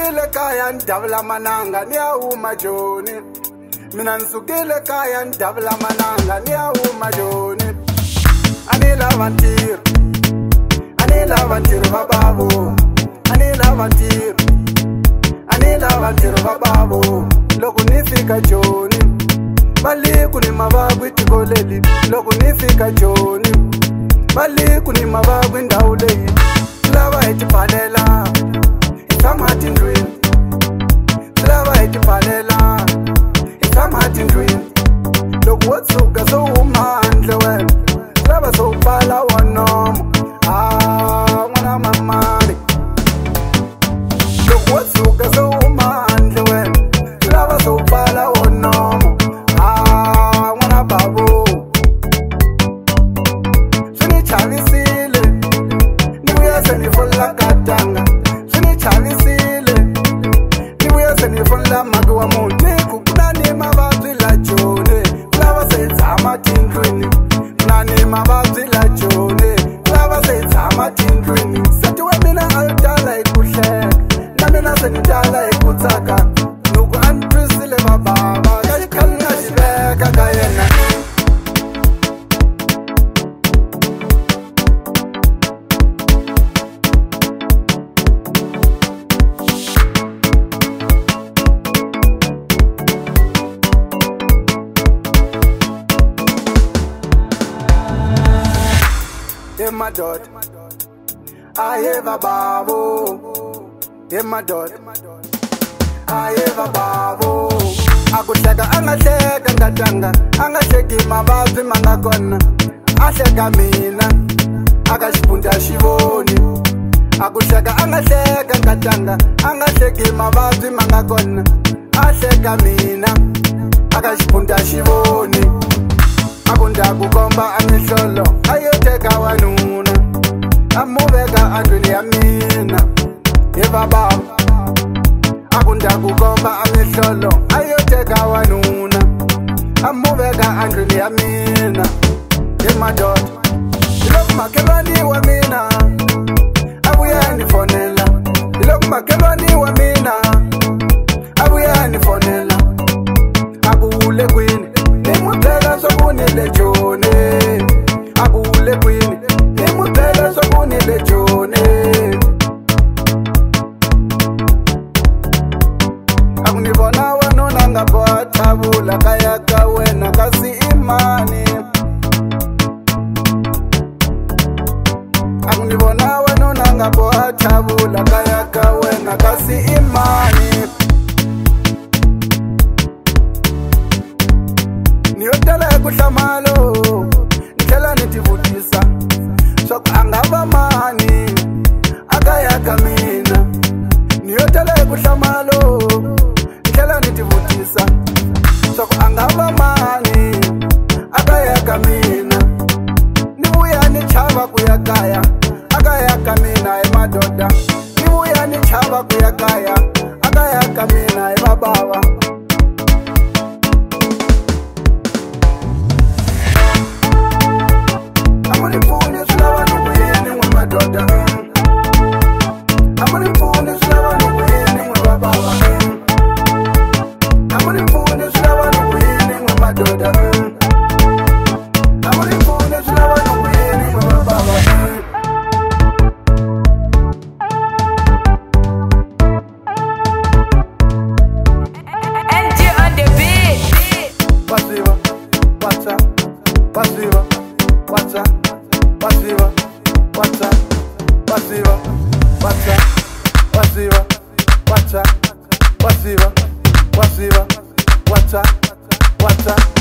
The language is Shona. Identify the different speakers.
Speaker 1: nsukile kaya ni davula mananga ni ya huma joni mina nisukile kaya ni davula mananga ni ya huma joni a ni lava ntirho a ni lava ntirho va bavo a ni lava ntirho a ni lava ntirho va bavo loko ni fika joni valiku ni mavaku itiko leli loko ni fika joni valiku ni mavaku i ndhawu leyi lava hi tipfalela tshama tindlwini swi lava hi tipfalela hi tshama tindlwini vane mavabyi la jone lava se tshama tindlwini se emadod ayeva babo emadod ayeva babo akuhleka angahleka ngatanga angahleki mavabyi ma nga kona ahleka mina akaxiphundza xivoni akuhleka angahleka ngatanga angahleki mavabyi ma nga kona ahleka mina akaxiphundza xivoni kunda kukomba amihlolo ayoteka wanuna amuveka andlwini ya mina hiva baba akunda kukomba amihlolo ayoteka wanuna amuveka andlwini ya mina hi madoda hilomakelwani wam le jone abule kwini nimutele sokuni le jone akuni vona wanuna ngaboatavula kayaka wena kasi imani akuni vona wanuna ngaboatavula kayaka wena kasi imani ni yo tala hi ku hlamalo ni tlhela ni tivutisa swa ku a nga va mani a kaya ka mina ni yo tala hi ku hlamalo ni tlhela ni tivutisa swa ku a nga va mani a kaya ka mina ni vuya ni chava ku ya kaya a kaya ka mina hi madoda ni vuya ni chava ku ya kaya a kaya ka mina hi vabava What's up? Santa.